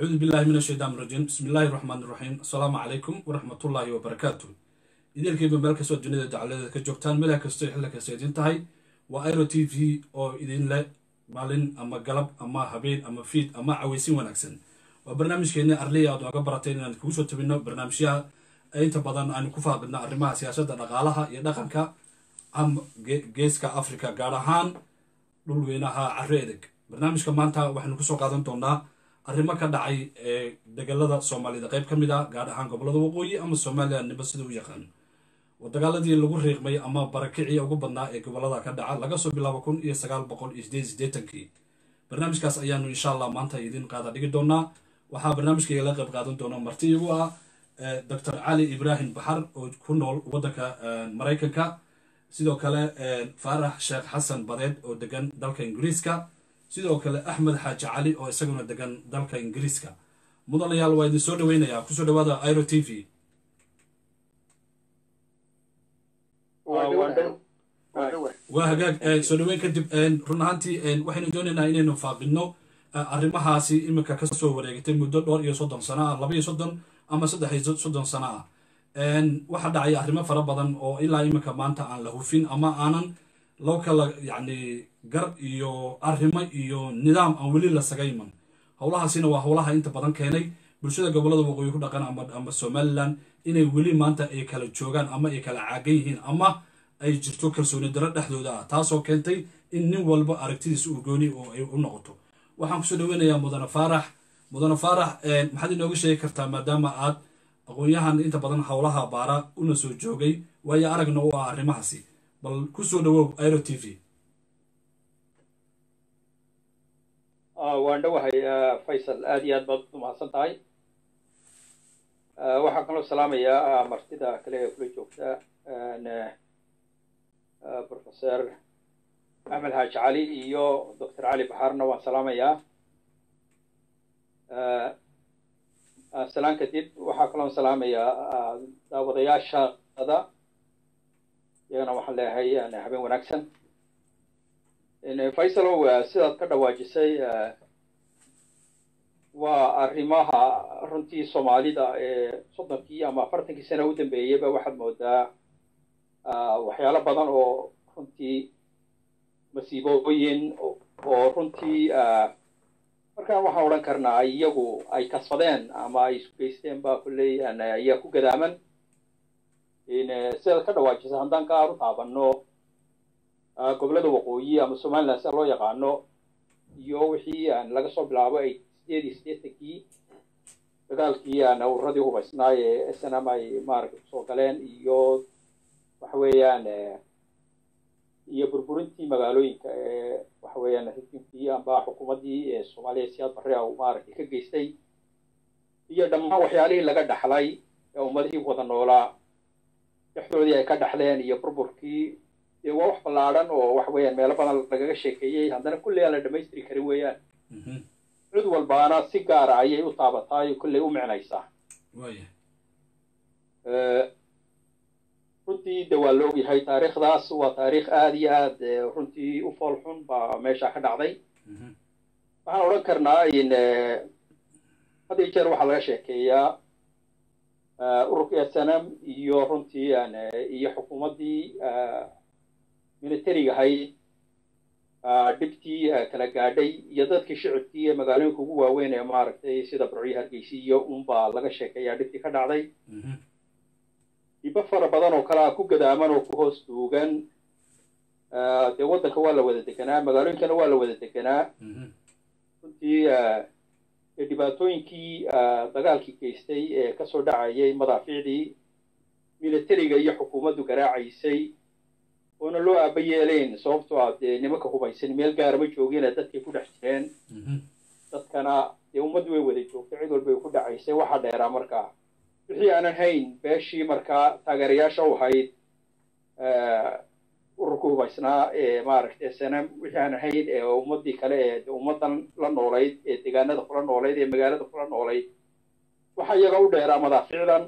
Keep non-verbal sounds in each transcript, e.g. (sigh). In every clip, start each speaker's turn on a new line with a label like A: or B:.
A: acuudu billahi min ashaytaan rajiim bismi illaahi raxmaan iraxiim assalaamu calaykum waraxmatullaahi wabarakaatu idinkayba meel kastoo dunida dacaladeeda ka joogtaan meel kastoo xilli kasta idin tahay waa iro t v oo idin leh maalin ama galab ama habeen ama fiid ama cawaysin wanaagsan. Waa barnaamijkeeni arliya aad nooga barateen inaan kugu soo tabino barnaamijyaha. Inta badan aanu ku faaqidno arrimaha siyaasadda dhaqaalaha iyo dhaqanka geeska africa gaar ahaan dhulweynaha carro edeg. Barnaamijka maanta waxaynu ku soo qaadan doonaa arrimo ka dhacay ee degalada soomaalida. Qayb ka mid ah gaar ahaan gobollada waqooyi ama somalilan niba sida u yaqaan. Dagaaladii lagu riiqmay ama barakicii ugu badnaa ee gobollada ka dhaca laga soo bilaabo kun iyo sagaal boqol iyo sideed sideetankii barnaamijkaas ayaanu insha allah maanta idin qaada dhigi doonaa waxaa barnaamijkayga la qayb qaadan doona marti igu ah doctor cali ibraahim baxar oo ku nool waddanka maraykanka. Sidoo kale faarax sheekh xasan badeed oo degan dalka ingiriiska sidoo kale axmed xaaji cali oo isaguna degan dalka ingiriiska. Mudanayaal waa idin soo dhaweynayaa. Kusoo dhawaada iro t v. Waa hagaag soo dhaweyn kadib run ahaantii waxaynu doonaynaa inaynu faaqidno arrimahaasi iminka ka soo wareegatay muddo dhowr iyo soddon sano ah laba iyo soddon ama saddex iyo soddon sano ah waxaa dhacaya arrimo fara badan oo ilaa iminka maanta aan la hufin ama aanan loo kala yacni gar iyo arrimo iyo nidaam aan weli la sagayman. Howlahaasina waa howlaha inta badan keenay. Bulshada gobollada waqooyi ku dhaqan ama somalilan inay weli maanta ay kala joogaan ama ay kala caagan yihiin ama ay jirto kalsooni daro dhexdooda ah taasoo keentay in nin walba aragtidiisa uu gooni oo ay u noqoto. Waxaan ku soo dhaweynayaa mudane faarax mudane faarax maxaad inooga sheegi kartaa maadaama aad aqoon-yahan inta badan howlaha baara una soo joogay waayo aragna u ah arrimahaasi bal ku soo dhawow iro t v.
B: Waan dhowahay faysal aad iyo aad baad u mahadsan tahay. Waxaan kaloo salaamayaa martida kale ee kula joogta professor axmed xaaji cali iyo doctor cali baxaarna waan salaamayaa. Salaan kadib waxaa kaloon salaamayaa daawadayaashada iyagana waxaan leeyahay habeen wanaagsan. Faysalow sidaad ka dhawaajisay waa arrimaha runtii soomaalida ee soddonkii ama afartankii sana u dambeeyeyba waxaad moodaa waxyaalo badan oo runtii masiibooyin oo runtii markaan waxaan odhan karnaa iyagu ay kasbadeen ama ay isu geysteen ba kulley ayaa ku gadaaman sidaad ka dhawaajisa haddaan ka aru taabano gobollada waqooyi ama somaliland sida loo yaqaano. Iyo wixii laga soo bilaabo ay sideed iyo siddeetankii dagaalkii ururadii hubaysnaa ee snm ay maaragta ku soo galeen iyo waxa weeyaan iyo burburintii magaalooyinka ee waxa weeyaan xukunkii amba xukuumaddii ee soomaaliya siyaad barre u maaragtay ka geystay. Iyo dhammaan waxyaalihii laga dhaxlay ee ummadihii wada noolaa dhexdoodii ay ka dhaxleen iyo burburkii dee waa wax ballaadhan oo waxa weeyaan meelo badan lagaga sheekeeyey. Haddana kulley aan la dhamaystiri karin weeyaan. Cid walbaana si gaara ayay u taabataay kulley u micnaysaa runtii de waa la ogyahay taariikhdaas. Waa taariikh aada iyo aad runtii u fool xun baa meesha ka dhacday. Waxaan odhan karnaa in had iyo jeer waxaa laga sheekeeyaa ururka snm iyo runtii iyo xukuumaddii militariga ahayd. Dhibtii kala gaadhay iyo dadkii shicibkii ee magaalooyinka ugu waaweyn ee maaragtay sida burcyo hargeysi iyo unbaa laga sheekeeyaa dhibtii ka dhacday. Dhibo fara badan oo kalea ku gadaaman oo ku hoos duugan. Dee waddanka waa la wada deganaa magaalooyinkana waa la wada deganaa. Runtii ee dhibaatooyinkii dagaalkii geystay ee ka soo dhacayay madaafiicdii militariga iyo xukuumaddu garaacaysay oona loo aaba yeelayn sababtoo ah dee nimanka hubaysan meel gaara ma joogina dadkay ku dhex jireen. Dadkana dee ummaddu way wada joogtay cid walba ay ku dhacaysay waxaa dheeraa markaa wixii aanan hayn beeshii markaa taageerayaasha u ahayd ururka hubaysnaa ee maaragtay snm wixii aanan hayn ee ummadii kale ee ummadan la noolayd ee deegaanada kula noolayd ee magaalada kula noolayd. Waxaa iyaga u dheeraa madaaficdan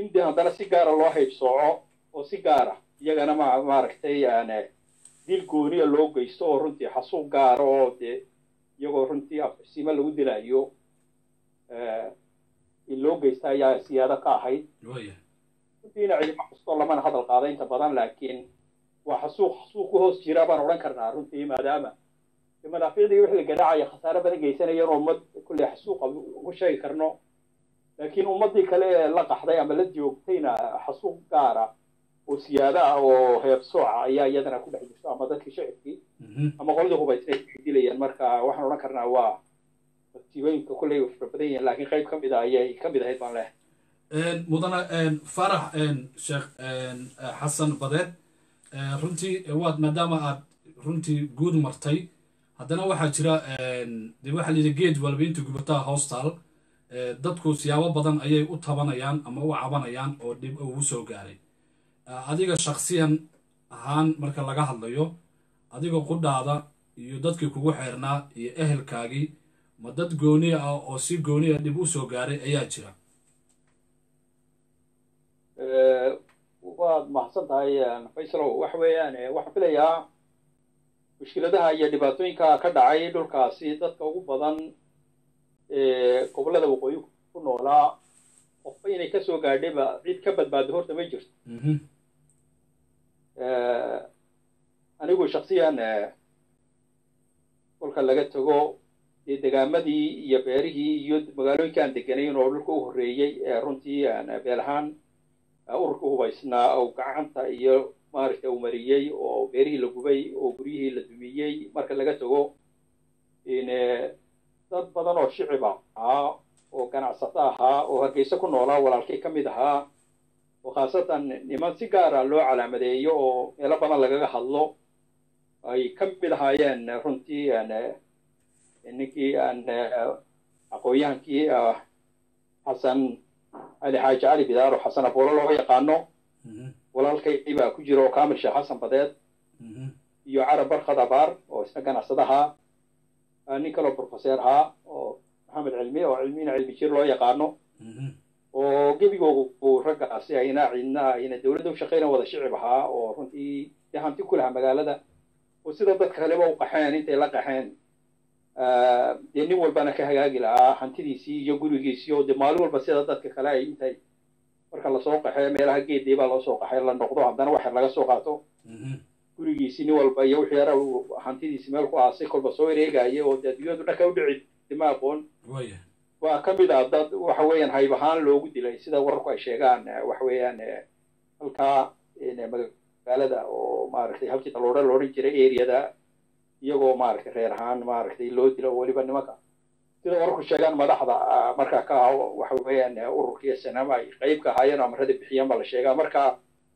B: in dee haddana si gaara loo haybsooco oo si gaara iyagana ma maaragtay dil gooniya loo geysto oo runtii xasuuq gaara oo dee iyagoo runtii afxisiimo lagu dilayo in loo geysta ayaa siyaado ka ahayd. Runtiina ciidamo kastoo lamana hadal qaada inta badan laakiin waa xasuuq xasuuq ku hoos jira baan odhan karnaa runtii maadaama madaafiicdii wixii la garaacaya khasaare badan geysanayeen oo ummad kulley xasuuqa ugu sheegi karno. Laakiin ummaddii kale ee la qaxday ama la joogtayna xasuuq gaara oo siyaado ah oo heebsooca ayaa iyadana ku dhex jirto ama dadkii shacibkii ama qoladii hubaysnay ay dilayaan marka waxaan odhan karnaa waa masiibooyinka kulley fara badan yihiin laakiin qayb ka mid a ayay ka mid ahayd baan leehay
A: mudane farax sheekh xasan badeed runtii waad maadaama aad runtii guud martay haddana waxaa jira de waxaa la yidhi geed walba inta gubataa hoostaal dadku siyaabo badan ayay u tabanayaan ama u cabanayaan oo dhib ugu soo gaaray. Adiga shaksiyan ahaan marka laga hadlayo adiga qudhaada iyo dadkii kugu xeernaa iyo ehelkaagii ma dad gooni ah oo si gooni ah dhib u soo gaaray ayaa jira
B: waad mahadsan tahay faysalow waxa weeyaan waxaan filayaa mushkiladaha iyo dhibaatooyinka ka dhacay dhulkaasi dadka ugu badan gobollada waqooyi ku noolaa qofba inay ka soo gaadhayba cid ka badbaado horta ma jirto. Anigu shaksiyan kolka laga tago dee degaamadii iyo beerihii iyo magaalooyinka aan deganayn oo dhulka u horreeyey ee runtii beel ahaan ururka hubaysnaa oo gacanta iyo maaragta uu mariyey oo beerihii la gubay oo guryihii la dumiyey marka laga tago dad badan oo shicib ahaa oo ganacsato ahaa oo hargeysa ku noolaa walaalkay ka mid ahaa oo khaasatan niman si gaara loo calaamadeeyo oo meelo badan lagaga hadlo ay ka mid ahaayeen runtii ninkii aqoon-yahankii xasan cali xaaji cali bidaaro xasan aboolo loo yaqaano. Walaalkay baa ku jira oo kaamil sheekh xasan badeed. Iyo carab barkhad abaar oo isna ganacsadahaa nin kaloo profeseer ahaa oo maxamed cilmi oo cilmina cilmi jir loo yaqaano. Oo gebigoogu raggaasi ayna cidna ayna dowladda u shaqayna wada shicib ahaa oo runtii dee hanti ku lahaa magaalada. Oo sida dadka kaleba u qaxeen intay la qaxeen dee nin walbana ka hagaagi lahaa hantidiisii iyo gurigiisii oo dee maalin walba sida dadka kale ay intay. Marka la soo qaxee meelaha geedii baa loo soo qaxay la noqdo haddana waxyar laga soo qaato. Gurigiisii nin walba iyo wixii yara hantidiisi meel ku aasay kolba soo wareegaya oo dee adduunyadu dhanka u dhici ma aqoon. Waa ka mid ah dad waxa weeyaan hayb ahaan loogu dilay sida wararku ay sheegaan waxa weeyaan halkaa magaalada oo maaragtay halkii daloodha loodhan jiray areada iyagoo maaragtay reer ahaan maaragtay loo dilo weliba nimanka. Sida wararku sheegaan madaxda markaa ka aha waxa weeyaan ururkii sanama ay qayb ka ahaayeen amarada bixiyeen baa la sheegaa. Marka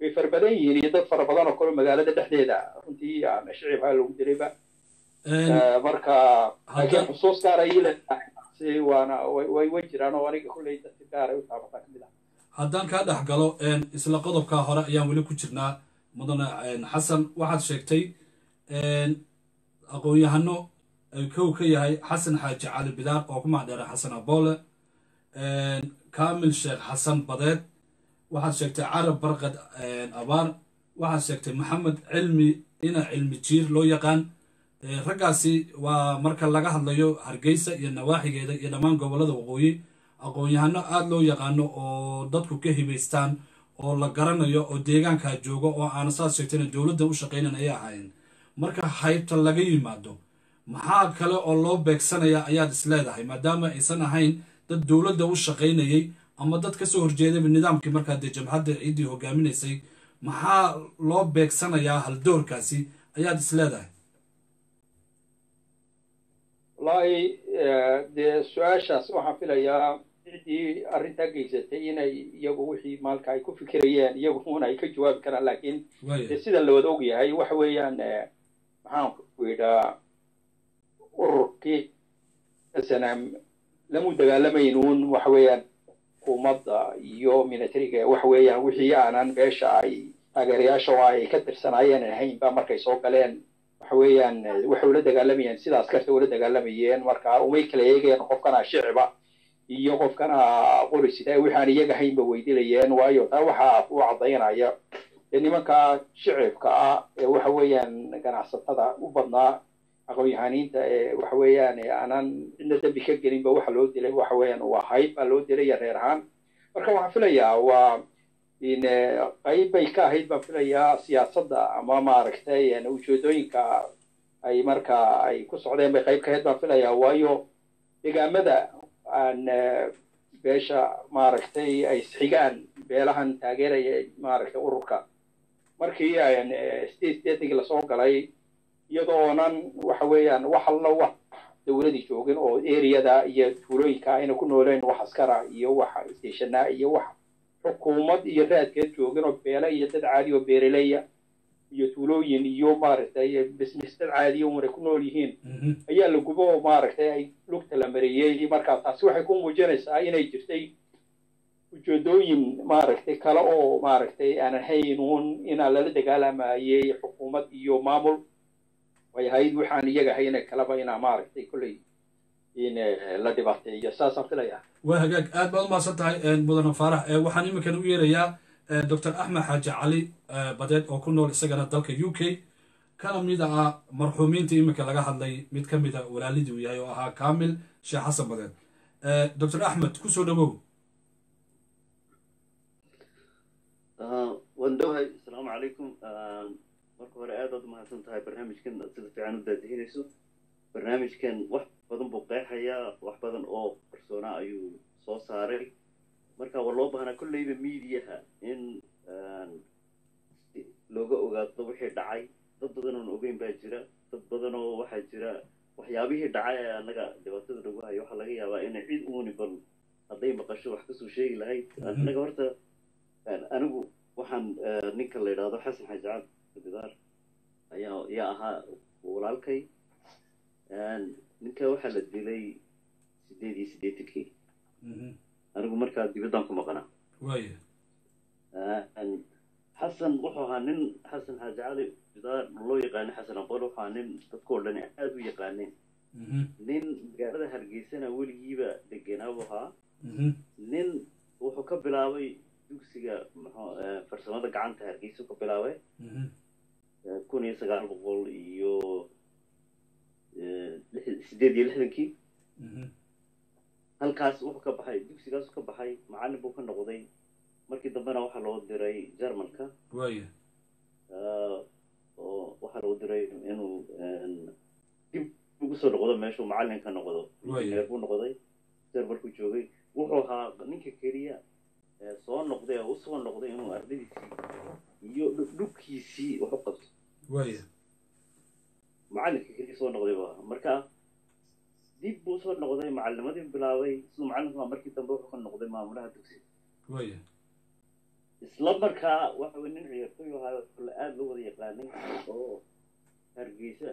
B: way fara badan yihiin iyo dad fara badan oo kale magaalada dhexdeeda. Runtii shicib haa lagu dilayba marka laakiin xusuus gaar ay leedahay. Waana way way jiraan oo aniga kulley dadka gaar ay u taabataa ka mid ah.
A: Haddaan kaa dhex galo isla qodobkaa hore ayaan weli ku jirnaa. Mudane xasan waxaad sheegtay aqoon-yahano kow ka yahay xasan xaaji cali bidaar oo ku macdheera xasan aboole kaamil sheekh xasan badeed waxaad sheegtay carab barqad abaar waxaad sheegtay maxamed cilmi ina cilmi jiir loo yaqaan. Raggaasi waa marka laga hadlayo hargeysa iyo nawaaxigeeda iyo dhammaan gobollada waqooyi aqoon-yahano aada loo yaqaano oo dadku ka hibaystaan oo la garanayo oo deegaankaa jooga oo aana saad sheegtayna dowladda u shaqaynan ayay ahaayeen marka haybta laga yimaado maxaa kale oo loo beegsanaya ayaad is leedahay maadaama aysan ahayn dad dowladda u shaqaynayay ama dad ka soo horjeedayba nidaamkii markaa dee jabhadda ciiddii hogaaminaysay maxaa loo beegsanayaa haldoorkaasi? Ayaad is leedahay.
B: Wallaahi dee su'aashaas waxaan filayaa ciddii arrintaa geysatay inay iyagu wixii maalka ay ku fikirayeen iyaguna ay ka jawaabi karaan laakiin dee sida la wada og yahay waxa weeyaan maxaan ku yidhaa ururkii snm lamu dagaalamayn uun waxa weeyaan. Xukuumadda iyo militariga waxa weeyaan wixii aanan meesha ay taageerayaasha ay ka tirsanaayeen ahayn ba markay soo galeen. Waxa weeyaan waxay ula dagaalamayeen sida askarta ula dagaalamayeen marka umay kala eegayeen qofkana shiciba iyo qofkana qori sida wixaan iyaga haynba weydilayeen waayo taa waxaa u caddaynaya dee nimanka shicibka ah ee waxa weeyaan ganacsatada u badnaa aqoon-yahaniinta ee waxa weeyaan aanan cidna dembi ka gelinba waxa loo dilay waxa weeyaan waa hayb baa loo dilay iyo reer ahaan. Marka waxaan filayaa waa in qayb bay ka ahayd baan filayaa siyaasadda ama maaragtay ujeedooyinka ay marka ay ku socdeen bay qayb ka ahayd baan filayaa. Waayo deegaamada aan beesha maaragtay ay isxigaan beelahan taageeraya maaragtay ururka markii state stating la soo galay iyadoonan waxa weeyaan wax alla wax dowladii joogin oo areada iyo tuulooyinka ayna ku nooleen wax askara iyo wax stationa iyo wax xukuumad iyo raadkeed joogin oo beele iyo dad caadi oo beeraleya iyo tuulooyin iyo maaragtay business dad caadiya una ku nool yihiin. Ayaa la gubo oo maaragtay ay lugta la mariyey markaa taasi waxay ku muujinaysaa inay jirtay ujeedooyin maaragtay kale oo maaragtay aanan haynuun inaan lala dagaalamayey xukuumad iyo maamul. Way ahayd waxaan iyaga hayna kalaba inaa maaragtay kolley in la dhibaateeyo saasaan filayaa.
A: Waa hagaag aad baad umahadsan tahay mudane faarax. Waxaan iminkan u yeerayaa doctor axmed xaaji cali badeed oo ku nool isagana dalka u k. Kana mid ah marxuumiinta iminka laga hadlay mid ka mid a walaalidii uu yahay oo ahaa kamil sheekh xasan badeed. Doctor axmed ku soo dhawow
C: waan dhowahay asalaamu calaykum marka hore aad aad umahadsan tahay barnaamijkan sida fiican u daadihinayso barnaamijkan wax badan buu qeexayaa wax badan oo qarsoona ayuu soo saaray. Marka waa loo baahnaa kolleyba mediaha in looga ogaado wixii dhacay. Dad badan oon ogeyn baa jira. Dad badan oo waxaa jira waxyaabihii dhacay ee annaga dhibaatada nagu hayo. Waxaa laga yaabaa inay cid uuni bal hadday maqasho wax ka soo sheegi lahayd. Annaga horta anigu waxaan ninka la yidhaahdo xasan xaaji cabdi bidaar ayaa ayaa ahaa walaalkay. Ninka waxaa la dilay sideed iyo siddeetankii anigu markaa dibaddaan ku maqanaa xasan wuxuu ahaa nin xasan xaaji cali bidaar loo yaqaanay xasan aqool wuxuu ahaa nin dadkoo dhani aada u yaqaaneen. Nin magaalada hargeysana weligiiba degenaabu ahaa. Nin wuxuu ka bilaabay dugsiga mxuu farsamada gacanta hargeysa ka bilaabay. Kun iyo sagaal boqol iyo sideed iyo lixdankii. Halkaas wuxuu ka baxay dugsigaasu ka baxay macallin buu ka noqday. Markii dambena waxaa loo diray germanka. Oo waxaa loo diray inuu dib ugu soo noqdo meeshuu macallin ka noqdo. Injineer buu noqday. Germarkuu joogay. Wuxuu ahaa ninka keliya soo noqday oo u soo noqday inuu ardadiisii iyo dhubkiisii wax u qabto.
A: Waaya
C: macallinka keliya soo noqday ahaa marka dib buu u soo noqday macalnimadii bilaabay siduu macalinku markii dambe wuxuu ka noqday maamulaha dugsiga
A: waaya
C: isla markaa waxa weye nin ciyaartoy ahaa kole aada loo wada yaqaanay oo hargeysa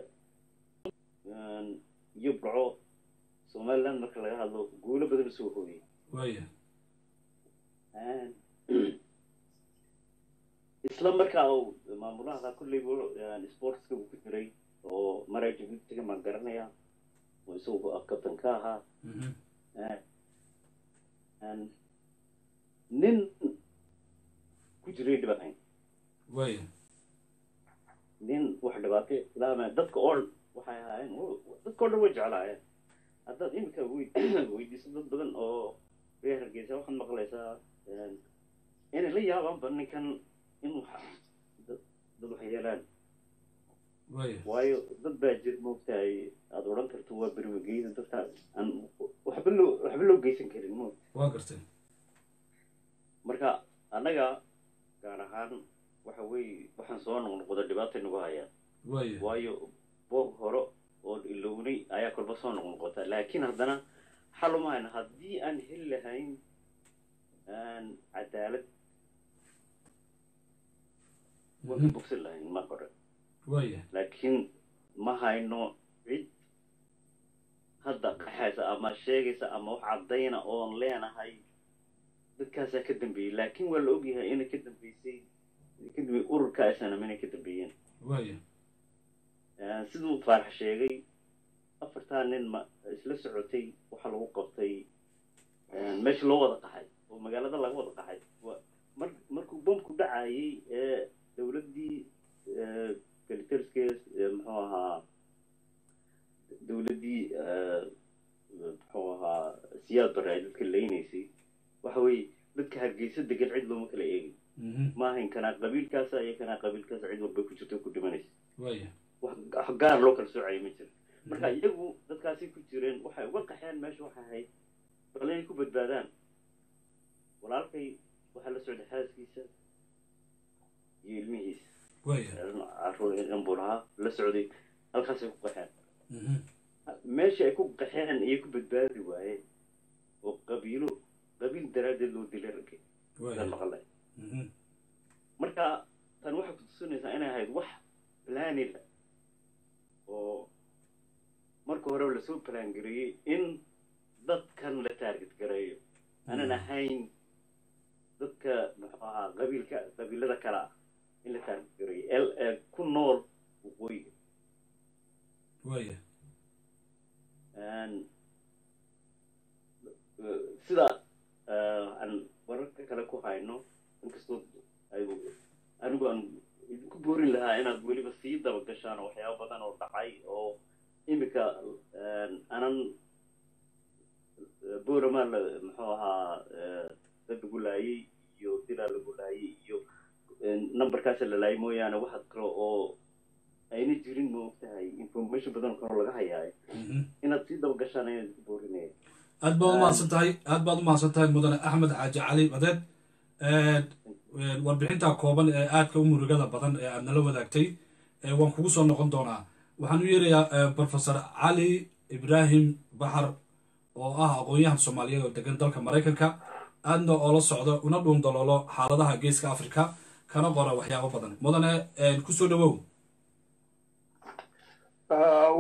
C: iyo burco somaliland marka laga hadlo guulo badan u soo hooyay
A: waaya (clears throat)
C: isla markaa uu maamulaha kulleyba sportska uu ku jiray oo maraa jabuutiga maan garanaya oo isagu kabtan ka ahaa. Nin ku jiray dhibaateyn
A: waaya
C: nin wax dhibaatay ilaama dadka oo waxay ahaayeen dadka oo dhan way jeclaayeen. Haddaad iminka weydiiso (clears throat) dad badan oo reer hargeysa waxaad maqlaysaa inay la yaabaanba ninkan in dad wax yeelaan. Waayo. Dad baa jir moogtahay aada odhan karto waa bermageyda dadka aan waxba loo waxba loo geysan karin moogta
A: waa gartay.
C: Marka annaga gaar ahaan waxa weeye waxaan soo noqnoqda dhibaatay nagu hayaan
A: waaya
C: waayo boog hore oo ilownay ayaa kolba soo noqnoqota laakiin haddana xal uma hayna haddii aan heli lahayn cadaalad. Waan ka bogsan lahayn mar hore laakiin ma hayno cid. Hadda qaxaysa ama sheegaysa ama wax caddayna oon leenahay dadkaasaa ka dambeeyey. Laakiin waa la ogyahay inay ka dambeysay ka dambeeyey ururka snm inay ka dambeeyeen. Siduu faarax sheegay afartaa nin ma isla socotay waxaa lagu qabtay. Meesha loo wada qaxay oo magaalada laga wada mar markuu bombku dhacayay ee dowladdii galiterskees muxuu ahaa dowladdii muxuu ahaa siyaad bare ay dadka leynaysay waxa weeye dadka hargeysa degan cid looma kala eegin. Maahayn kanaa qabiilkaasa iyo kanaa qabiilkaasa cid walba ku jirto ku dhimanaysa wax gaar loo kala soocaya ma jiro marka iyagu dadkaasay ku jireen waxay uga qaxeen meesha waxay ahayd bal inay ku badbaadaan walaalkay waxaa la socday xaaskiisa iyo ilmihiisa
A: waya
C: carruur buu lahaa la socday. Halkaasay ku qaxeen.
A: Mhm.
C: meesha ay ku qaxeen ayay ku badbaadi waayeen oo qabiilo qabiil daraaddeed loo dilay
A: waya
C: saan maqalay?
A: Mhm.
C: marka tan waxay ku tusinaysaa inay ahayd wax planila oo marka horeba la soo plan gareeyey in dadkan la target gareeyo aanan ahayn dadka muxuu ahaa qabiilka qabiilada kale ah in la ee ku nool waqooyiga
A: waya
C: sida eh, aan wararka kale ku hayno inkastoo anigu aan idinku boorin lahaa inaad weliba sii daba gashaan oo waxyaabo badan oo dhacay oo imika een, anan eh, boorama muxuu ahaa eh, dad lagu laayay iyo dilaa lagu laayay iyo een, numberkaasa la laayay mooyaane waxaad kale oo ayna jirin ma ogtahay information badan oo kale laga hayaayo
A: Mhm.
C: inaad sii daba gashaan ayaan idinku boorinaya
A: aad baad umahadsan tahay aad baad umahadsan tahay mudane axmed xaaji cali badeed. Een, warbixinta kooban ee aadka u murugada badan ee aad nala wadaagtay waan kugu soo noqon doonaa. Waxaan u yeerayaa professor cali ibraahim baxar oo ah aqoon-yahan soomaaliyeed oo degan dalka maraykanka aadna oo la socdo una dhuun daloolo xaaladaha geeska afrika kana qora waxyaabo badan. Mudane ku soo dhawow.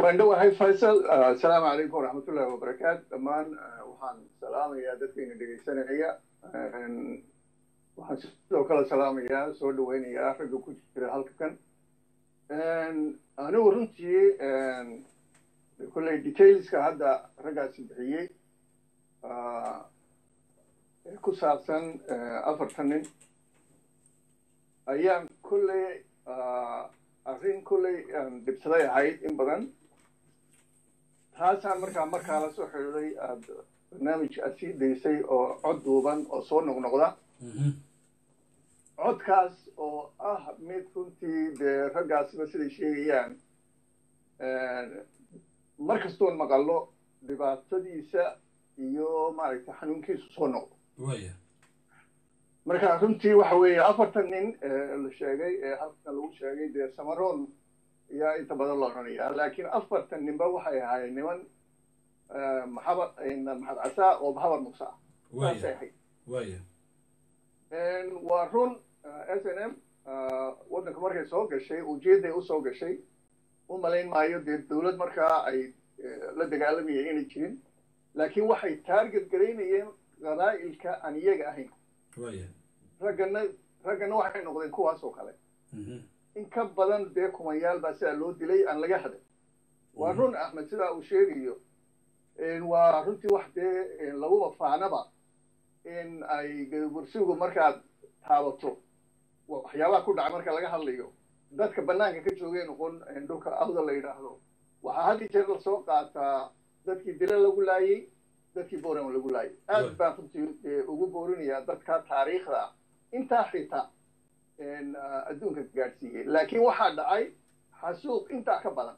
D: Waan dhowahay faysal asalaamu calaykum waraxmatullahi wabarakaatu. Dhammaan ah, waxaan salaamayaa dadkayna dhegaysanaya Een, waxaan sidoo kale salaamayaa soo dhaweynayaa ragga ku jira halkan. Anigu runtii kolley detailska hadda raggaasi bixiyey. Ah, ku saabsan eh, afartan nin. Ayaan kolley ah, arrin kolley dhibsaday ahayd in badan. Taasaan markaa markaa la soo xidhiiday aad barnaamij aad sii daysay oo cod duuban oo soo noqnoqda.
A: Mhm.
D: codkaas oo ah mid runtii dee raggaasba siday sheegayaan mar kastoon maqallo dhibaatadiisa iyo maaragtay xanuunkiisu soo noqdo marka runtii waxa weeye afartan nin ee la sheegay ee halkan lagu sheegay dee samaroon ayaa inta badan la odhanayaa laakiin afartan ninba waxay ahaayeen niman eh, maxaba maxad casaa oo muuse ah. Ahayd. Waa run s n m waddanka markay soo gashay ujeedday u soo gashay u malayn maayo dee dowlad markaa ay eh, la dagaalamayeen inay jirin. Laakiin waxay taarget garaynayeen qabaa'ilka aan iyaga ahayn. Raggana raggana waxay noqdeen kuwaas oo kale.
A: Mhm.
D: in ka badan dee kumayaal baa sidaa loo dilay aan laga hadin waa run axmed sidaa uu sheegayo. Waa runtii wax dee een, laguba faanaba in ay gadabursigu markaad taabato. Waxyaabaha ku dhaca marka laga hadlayo. Dadka banaanka ka joogay noqon dhulka awda la yidhaahdo. Waxaa had iyo jeer la soo qaataa dadkii dila lagu laayay dadkii boran lagu laayay. Aad baan runtii dee ugu boorinayaa dadka taariikhda. Intaa xitaa een, ah, adduunka gaadhsiiyey. Laakiin waxaa dhacay xasuuq intaa ka badan.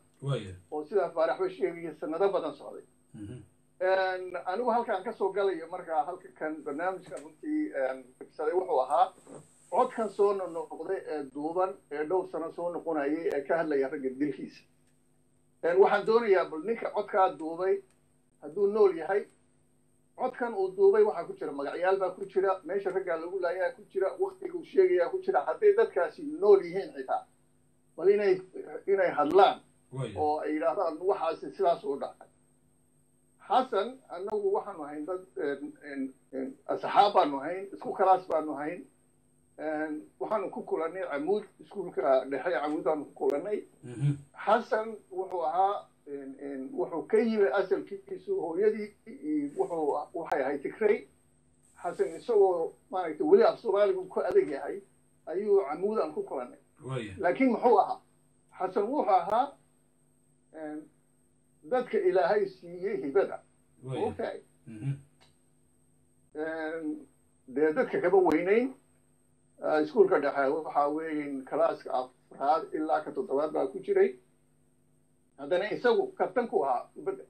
D: Oo sidaa faaraxba sheegaya sanado badan socday.
A: Mhm.
D: Een, anigu halkaan ka soo galayo markaa halka kan barnaamijka runtii fiksaday wuxuu ahaa codkan soo noqnoqday ee duuban ee dhowr sano soo noqonayay ee ka hadlaya ragga dilkiisa. Waxaan doonayaa bal ninka codkaa duubay hadduu nool yahay codkan uu duubay waxaa ku jira magacyaal baa ku jira meesha raggaa lagu laayaa ku jira waktiga uu sheegayaa ku jira hadday dadkaasi nool yihiin xitaa bal inay inay hadlaan oo ay yidhaahdaan waxaasi sidaas u dhacay. Xasan annagu waxaanu ahayn dad asxaab baanu ahayn isku kalaas baanu ahayn waxaanu ku kulannay camuud iskuulka dhexe camuud baanu ku kulannay.
A: Mhm.
D: xasan wuxuu ahaa wuxuu ka yimi asalkiisu hooyadii waxay ahayd tigrey xasan isagoo maaragtay weli af soomaaligu ku adag yahay ayuu camuud aan ku kulannay.
A: Waya
D: laakiin muxuu ahaa? Xasan wuxuu ahaa dadka ilaahay siiyey hibada. Okay
A: Mhm.
D: dee dadka kaba weynayn. Iskuulka dhexe waxa weeye kalaaska afraad ilaa ka toddobaad baa ku jiray haddana isagu kabtanku ahaa kubadda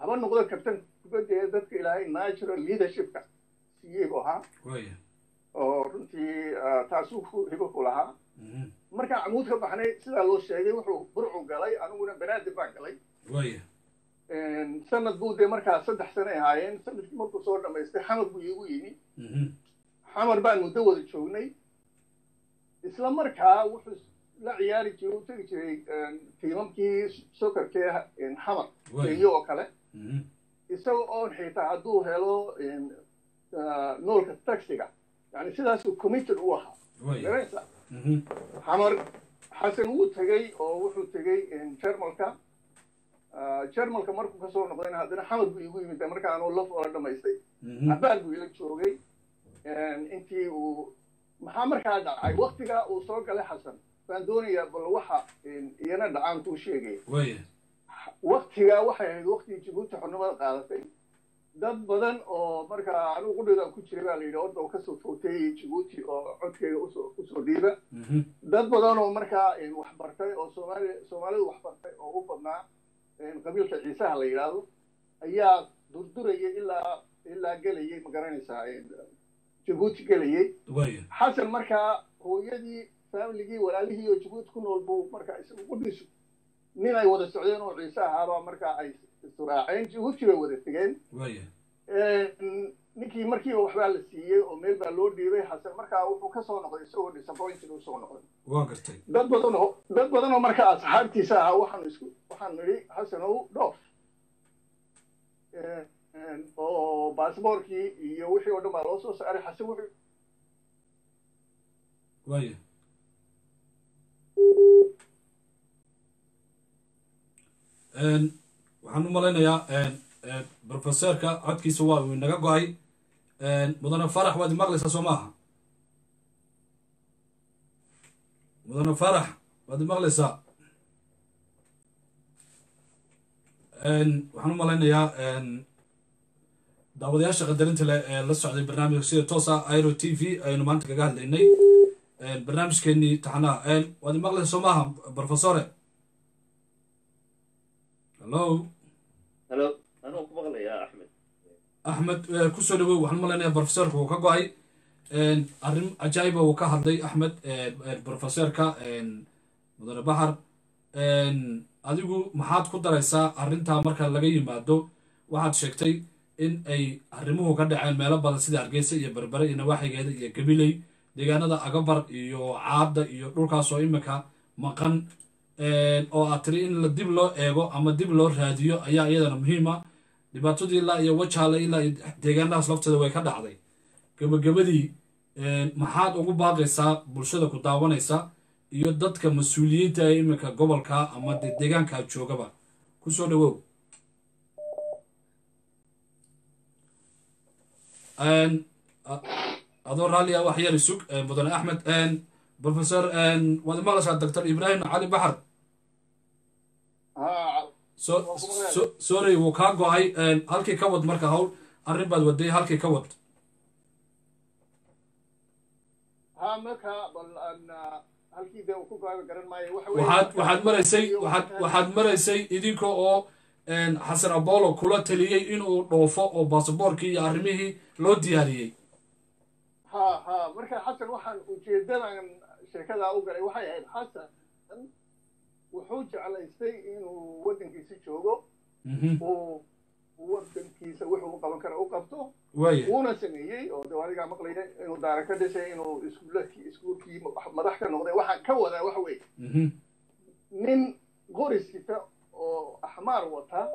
D: haba noqdo kabtan kubadda ee dadka ilaahay natural leadershipka siiyey buu ahaa oo runtii taasuu ku hibo ku lahaa markaan camuud ka baxnay sidaa loo sheegay wuxuu burcu galay aniguna banaadir baan galay sanad buu dee markaa saddex sane ahaayeen sannadkii markuu soo dhamaystay xamar buu iigu yimi xamar baan muddo wada joognay isla markaa wuxuu la ciyaari jiray u tegi jiray tiimamkii sokarkee xamar iyo oo kale.
A: Mhm.
D: isaga oon xitaa hadduu helo ah, noolka taxiga. Yani sidaasuu committed u ahaa. Garanaysa xamar xasan wuu tegey oo wuxuu tegey jermalka jermalka markuu ka soo noqdayna haddana xamar buu iigu yimid markaanu laf oola dhamaystay.
A: Mhm.
D: abaal buu ila joogay. Intii uu maxaa markaa dhacay? Waktigaa uu soo galay xasan baan doonayaa bal waxa iyana dhacaan kuu sheegaya waktigaa waxay ahayd waktigii jabuuti xornimada qaadatay. Dad badan oo markaa anigu qudhida ku jiray baa la yidhi orda ka soo footeeyey jabuuti oo codkeyga u soo dhiiba.
A: Mhm.
D: dad badan oo markaa wax bartay oo soomaali soomaalidu wax bartay oo u badnaa qabiilka ciisaha la yidhaahdo ayaa durdurayay ilaa ilaa gelayay ma garanaysaa jabuuti gelayay. Xasan markaa hooyadii faamiligii walaalihii oo jabuuti ku nool buu markaa isagu qudhiisu nin ay wada socdeen oo ciise ahaabaa markaa ay israaceen jabuuti bay wada tegeen. Ninkii markiiba waxbaa la siiyey oo meel baa loo dhiibay xasan markaa wuxuu ka soo noqday isagoo disappointed uu soo noqday.
A: Gartay.
D: Dad badan oo dad badan oo markaa asxaabtiisa ahaa waxaan isku waxaan nidhi xasanow dhoof. Oo baasboorkii iyo wixii oo dhan baa loo soo saaray. Xasan wuxuu
A: waxaan u malaynayaa professorka codkiisa waa uu inaga go'ay. Mudane farax waad imaqlaysaa soo maaha? Mudane farax waad imaqlaysaa Een, waxaan u malaynayaa daawadayaasha qadarinta leh ee la socday barnaamijka sida toosa airo t v aynu maanta kaga hadlaynay barnaamijkeenii taxanaha waad imaqlaysaa soo maaha professore hallo
C: halo anuu ku maqlayaa axmed.
A: Axmed ku soo dhawow waxaan malaynayaa professorka uu ka go'ay. Arrin ajaa'iba uu ka hadlay axmed een, mudane baxar. Adigu maxaad ku daraysaa arrintaa marka laga yimaado? Waxaad sheegtay in ay arrimuhu ka dhaceen meelo badan sida hargeysa iyo berbere iyo nawaaxigeeda iyo gabiley deegaanada agabar iyo caada iyo dhulkaas oo imika maqan oo aad tiri in dib loo eego ama dib loo raadiyo ayaa iyadana muhiima dhibaatadii ilaa iyo wajaale ilaa iyo deegaanadaas lafteeda way ka dhacday. Gebagabadii een, maxaad ugu baaqaysaa bulshada ku daawanaysa iyo dadka mas'uuliyiinta ee iminka gobolka ama de deegaanka joogaba. Kusoo dhawow adoo raalli ah wax yar isug een, mudane axmed professor waad imaqlaysaa doctor ibrahim cali baxar sorry wuu kaa go'ay halkii ka wad marka hawl arrin baad waday halkii ka wad.
D: Ah, waxa
A: waxaad maraysay waxaad maraysay idinka oo xasan abolo kula taliyey inuu dhoofo oo baasaboorkii iyo arrimihii loo diyaariyey
D: ha ha marka xasan waxaan ujeedadan sheekadaa u galay waxay ahayd xasan. Wuxuu jeclaystay inuu waddankiisa joogo.
A: Mhm.
D: uu waddankiisa wuxuu qaban kara u qabto. Wuuna sameeyey oo de adigaa maqlaya inuu daara ka dhisay inuu iskuulakii iskuulkii madax ka noqday. Waxaan ka wadaa waxa weeye.
A: Mhm.
D: nin qoris sita oo axmaar wata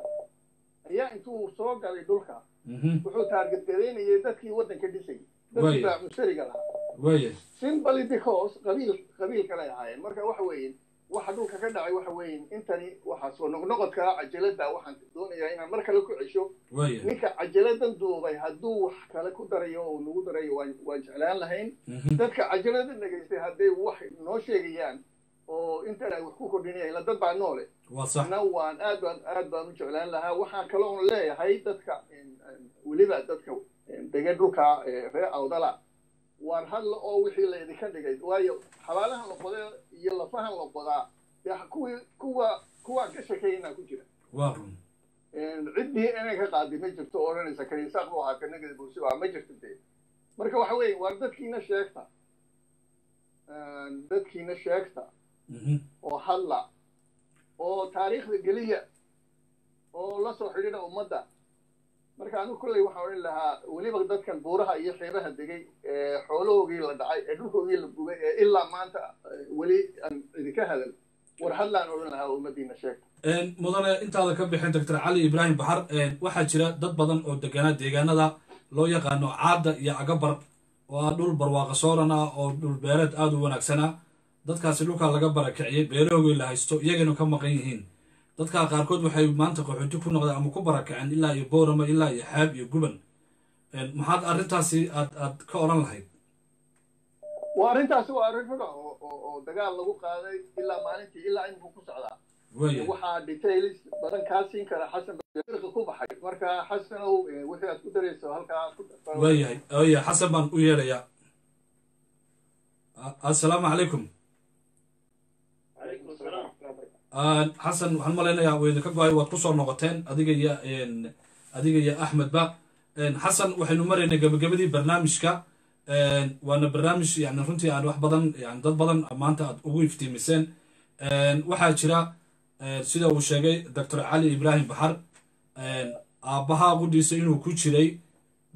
D: ayaa intuu soo galay dhulka.
A: Mhm.
D: wuxuu taargetgadaynayay dadkii waddanka dhisayay Baa mushtariga lahaa. Qabiil kale ahaayeen. Marka waxa weeye waxa dhulka ka dhacay waxa weeye intani waxaa soo noqnoqodka cajalada waxaan doonayaa inaan mar kale ku cesho ninka cajaladan duubay hadduu wax kale ku darayo oo nagu darayo waan jeclaan lahayn.
A: Mhm.
D: dadka cajalada dhegaystay hadday wax noo sheegayaan oo intan ay wax ku kordhinayaan ila dad baa noole. Na waan aad baan aad baan u jeclaan lahaa. Waxaan kaloon leeyahay dadka weliba dadka degan dhulka reer awdala. Waan hadla oo wixii laydinka dhigay. Waayo xabaalahan la qoda iyo lafahan la qodaa dee kuwii kuwa kuwaan ka ku jira. Ciddii inay ka qaadi ma jirto oo odhanaysa kaniisaaq buu ahaa kanagada bulsi waa ma jirto dee. Marka waxa weeye waa dadkiina sheegta. Dadkiina sheegta. Oo hadla. Oo taariikhda geliya. Oo la soo xidhiidha ummadda marka anigu kolley waxaan odhan lahaa weliba dadkan buuraha iyo xeebaha degay ee xoolahoogii la dhacay ee dhulkoogii la gubay ee ilaa maanta weli aan idinka hadal war hadlaan odhan lahaa ummadiina sheegta.
A: Mudane intaada ka bixin doctor cali ibraahim baxar waxaa jira dad badan oo deganaa deegaanada loo yaqaano caadda iyo cagabar. Oo ah dhul barwaaqa sooran ah oo dhul beereed aada u wanaagsanaa. Dadkaasi dhulkaa laga barakiciyey beerahoogii la haysto iyagana ka maqan yihiin dadka qaarkood waxay maanta qaxooti ku noqdeen ama ku barakaceen ilaa iyo boorama ilaa iyo xaab iyo guban. Maxaad arrintaasi aad aad ka odhan lahayd?
D: Waa arrintaasi waa arrin ruga oo dagaal lagu qaaday ilaa maalintii ilaa iminku ku socdaa. Waxaa details badan kaa siin kara xasan irka ku baxay. Marka xasanow wixii aad ku darayso halkaa
A: waayahay waayahay xasan baan u yeedhayaa assalaamu calaykum xasan waxaan malaynayaa wayna ka go'ay waad ku soo noqoteen. Adiga iyo axmedba xasan waxaynu maraynay gabagabadii barnaamijka. Waana barnaamij yani runtii aan wax badan yani dad badan maanta aad ugu iftiimiseen. Waxaa jira sida uu sheegay doctor cali ibraahim baxar aabbahaa qudhiisa inuu ku jiray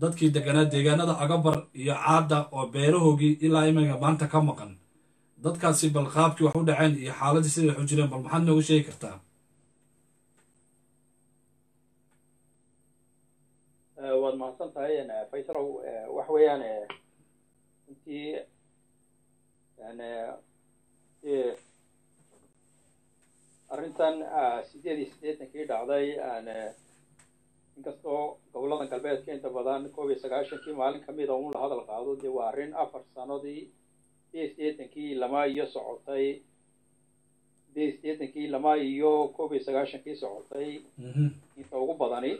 A: dadkii deganaa deegaanada agabar iyo caadda oo beerahoogii ilaa iminka maanta ka maqan dadkaasi bal qaabkii wax u dhaceen iyo xaaladii siday wax u jireen bal maxaad nooga sheegi kartaa?
B: Waad mahadsan tahay faysalow waxa weeyaan yani arrintan sideed iyo siddeetankii dhacday inkastoo gobollada galbeedka inta badan koob iyo sagaashankii maalin ka mida un la hadal qaado dee waa arrin afar sanadii sideed siddeetankii lama iyo socotay. Sideed siddeetankii lama iyo koob iyo sagaashankii socotay. Inta ugu badani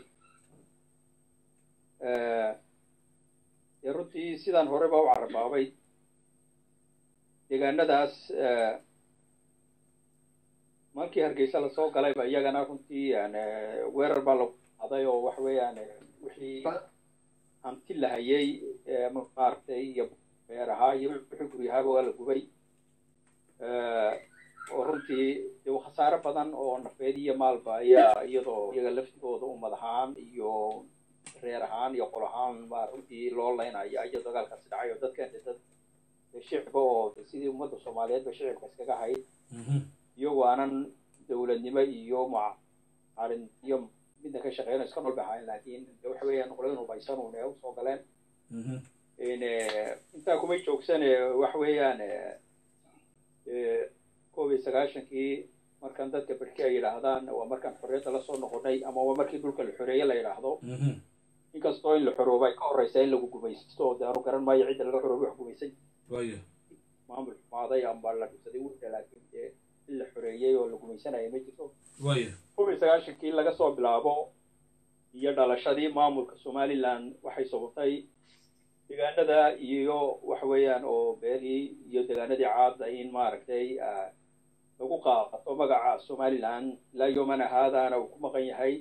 B: dee runtii sidaan horeba u carabaabay deegaanadaas markii hargeysa la soo galayba iyagana runtii weerar baa lagu qaaday oo waxa weeyaan wixii hanti la hayay maaragtay iyo beer ahaa iyo wixii guryahaaba waa la gubay oo runtii dee khasaare badan oo nafeed iyo maalba ayaa iyadoo iyaga laftigooda ummad ahaan iyo reer ahaan iyo qol ahaan baa runtii loo leynaya iyo dagaalkaasi dhacay oo dadkan de dad. Shicba oo sidii ummadda soomaaliyeed ba shicibka iskaga hayd. Iyagoo aanan dowladnimo iyo mucaarin iyo midna ka shaqeyno iska nool bahayn laakiin de waxa weeyaan qoladan hubaysan uun ee u soo galeen intaa kumay joogsane waxa weeyaan koob iyo sagaashankii markan dadka berki ay yidhaahdaan waa markaan xorriyadda la soo noqonay ama waa markii dhulka la xoreeye la yidhaahdo. Inkastoo in la xorooba ay ka horreysa in lagu gumaysto oo de anu garan maayo cidda laga xoroobay wax gumaysan maamul xumaaday amba la dhibsaday wurda laakiin dee in la xoreeyey oo la gumaysanaya ma jirto. Koob iyo sagaashankii laga soo bilaabo iyo dhalashadii maamulka somaliland waxay sababtay deegaanada iyo waxa weeyaan oo beelii iyo deegaanadii caada in maaragtay lagu qaato magaca somaliland ilaa yomana haadaana uu ku maqan yahay.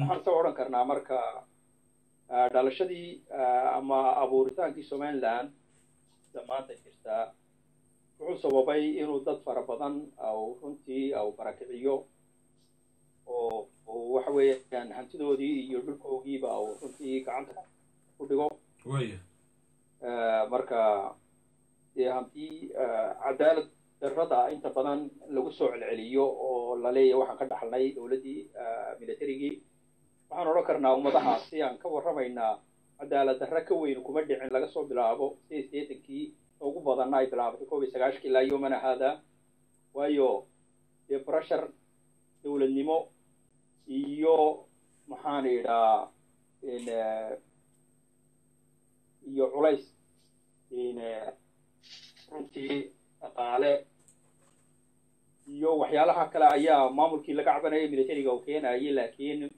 B: Waxaan soo odhan karnaa marka dhalashadii ama abuuritaankii somaliland maanta jirtaa wuxuu sababay inuu dad fara badan runtii au barakiciyo oo waxa weeyaan hantidoodii iyo dhulkoogiiba au runtii gacanta ku dhigo marka dee hantii cadaalad darrada inta badan lagu soo celceliyo oo la leeyahay waxaan ka dhaxalnay dowladdii militarigii waxaan odhan karnaa ummadahaasi aan ka warramaynaa cadaalad darra ka weyn kuma dhicin laga soo bilaabo sideed sideetankii ugu badanna ay bilaabatay koob iyo sagaashkii ilaa yomana haada. Waayo dee brashar dowladnimo iyo maxaan idhaa iyo culays runtii dhaqaale iyo waxyaalaha kale ayaa maamulkii laga cabanayay militariga uu keenayay laakiin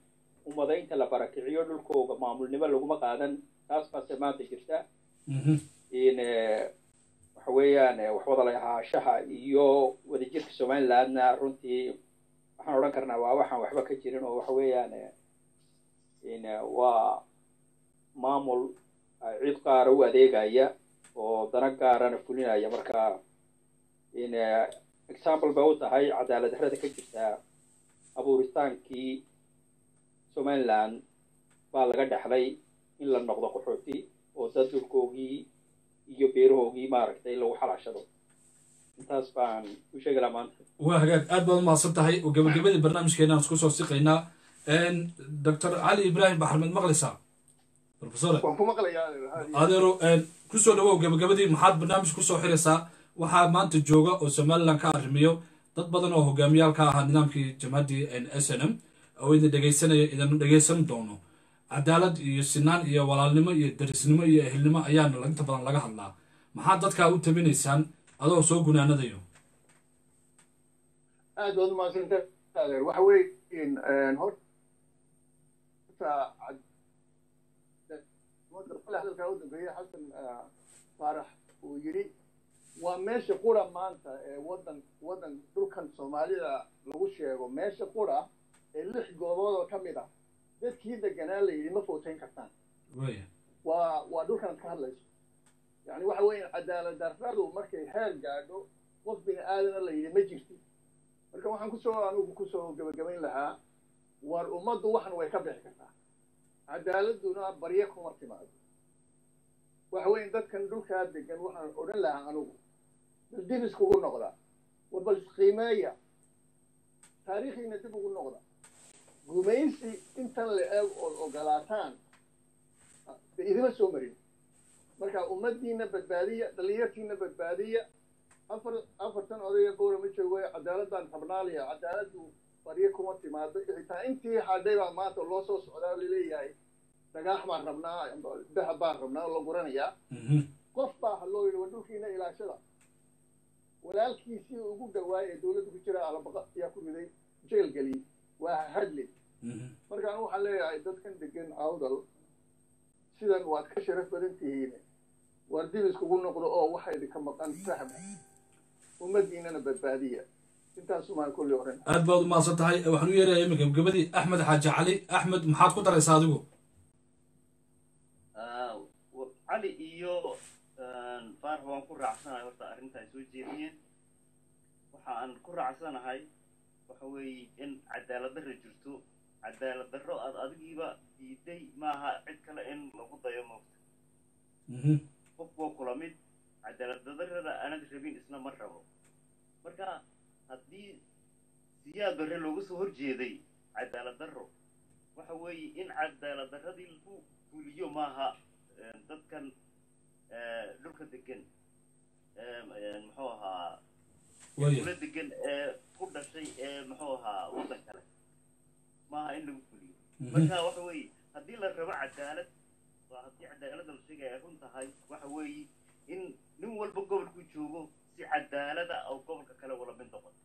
B: ummadaynta la barakiciyo dhulkooga maamulnimo laguma qaadan. Taas baase maanta jirta in waxa weeyaan wax wada lahaanshaha iyo wadajirka somalilandna runtii waxaan odhan karnaa waa waxaan waxba ka jirin oo waxa weeyaan in waa maamul cid qaara u adeegaya oo dana gaarana fulinaya. Marka in example bay u tahay cadaalad darrada ka jirta abuuritaankii somaliland baa laga dhexlay in la noqdo qaxooti oo dad dhulkoogii iyo beerahoogii maaragtay lagu xalaashado. Intaas baan u sheegi lahaa maanta.
A: Waa hagaag. Aad baad umahadsan tahay oo gabagabadii barnaamijkeena aan isku soo siqaynaa doctor cali ibraahim baxarmed maqlaysaa professor
D: waan ku maqlayaa
A: adeero ku soo dhawow gabagabadii maxaad barnaamij ku soo xiraysaa? Waxaa maanta jooga oo somaliland ka arrimiyo dad badan oo hogaamiyaal ka ahaa nidaamkii jamhaddii s n m. Oo idin dhegaysanaya idin dhegaysan doono. Cadaalad iyo sinaan iyo walaalnimo iyo darisnimo iyo ehelnimo ayaana inta badan laga hadlaa. Maxaad dadkaa u tabinaysaan? Adoo soo gunaanadayo.
D: Aad baad umahadsanta adeer. Waxa weeye horta hadalkaa u dambeeyey xasan faarax uu yidhi waa meesha qura maanta ee wadan wadan dhulkan soomaalida lagu sheego. Meesha qura ee lix goobood oo ka mid ah. Dadkii deganaa la yidhi ma footayn kartaan. Waa waa dhulkan ka hadlayso. Yani waxa weeye cadaalad darradu markay heer gaadho qof bini aadana la yidhi ma jirto marka waxaan ku soo anugu ku soo gebagabayn lahaa war ummaddu waxan way ka bixi kartaa. Cadaaladuna barye kuma timaado waxa weeye dadkan dhulkaa degan waxaan odhan lahaa anugu. Bal dib iskugu noqda. War bal isqiimeeya taariikhiina dib ugu noqda. Gumaysi intan la eeg ood ogolaataan de idima soo marin. Marka ummaddiina badbaadiya dhalinyartiina badbaadiya afar afartan odaya bowra ma joogo cadaaladaan rabnaaliya cadaaladdu barye kuma timaado. Xitaa intii hadhay baa maanta loo soo socdaa la leeyahay dhagaax baan rabnaa dahab baan rabnaa oo la guranayaa. Qof baa haloo yidhi war dhulkiina ilaashada. Walaalkiisii ugu dhawaay ee dowladda ku jira alabaqa ayaa ku riday jeelgeliyey waa hadley markaan waxaan leeyahay dadkan degan awdal sidan waad ka sharaf badan tihiin. Waar dib iskugu noqdo oo waxa idinka maqan fahma ummadiinana badbaadiya. Intaasumaan kulli oran.
A: Aad baad umahadsan tahay waxaan u yeeraya iminka gabadii axmed xaaji cali axmed maxaad ku daraysaa adigu
C: cali iyo faarax waan ku raacsanahay horta arrinta ay soo jeediyeen. Waxa aan ku raacsanahay waxa weeye in cadaalad darra jirto. Cadaalad darro aad adigiiba diiday maaha cid kale in lagu dayo moogta qof waa kula mid cadaalad darrada aanad rabin isna ma rabo. Marka haddii siyaad barre looga soo horjeeday cadaalad darro waxa weeye in cadaalad darradii lagu fuliyo maaha dadkan dhulka degan muxuu ahaa kula degan ee ku dhashay ee muxuu ahaa waddan kale. Maaha in lagu fuliyo. Marka waxa weeye haddii la rabo cadaalad waa haddii cadaaladda la sheegaya ay run tahay waxa weeye in nin walba gobolku joogo si cadaalada oo gobolka kale wala mid noqoto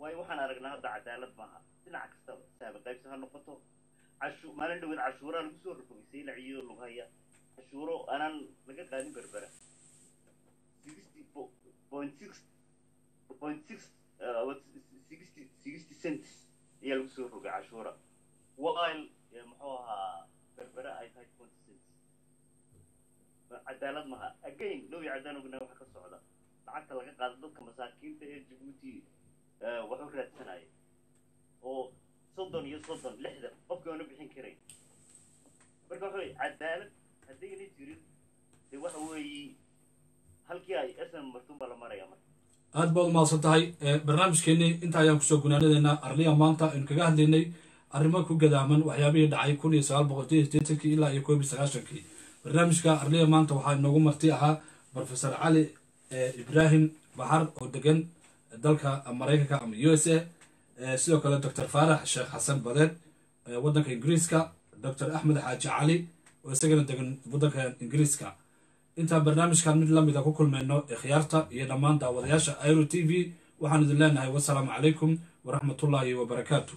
C: waayo waxaan aragnaa hadda cadaalad maaha dhinac kastaba saaba qaybsi ha noqoto. Maalin dhaweed cashuuraa lagu soo rogay saylac iyo lughaya cashuuro aanaan laga qaadin berbera sixty point six point six sixty sixty cents ayaa lagu soo rogay cashuura while muxuu ahaa berbera ay tahay twenty cents cadaalad maha again dhow iyo cadaan ognahay waxa ka socda lacagta laga qaado dadka masaakiinta ee jabuuti wax u raadsanaya oo soddon iyo soddon lixdan qofkii oona bixin karayn marka weye cadaalad haddayna jirin dee waxa weeye halkii ay sm martuun baa la maraya marka.
A: Aad baad umahadsan tahay barnaamijkeenii inta ayaan ku soo gunaanadeynaa arliya maanta aynu kaga hadlaynay arrimo ku gadaaman waxyaabihii dhacay kun ilaa iyo koob barnaamijka arliya maanta waxaa inoogu marti ahaa professor cali ibraahim baxar oo degan dalka maraykanka ama u s a sidoo kale doctor faarax sheekh xasan badeed waddanka ingiriiska doctor axmed xaaji cali oo isagana degan waddanka ingiriiska. Intaan barnaamijkan mid lamida ku kulmayno khiyaarta iyo dhammaan daawadayaasha iro t v waxaan idin leenahay wasalaamu calaykum waraxmatullaahi wabarakaatu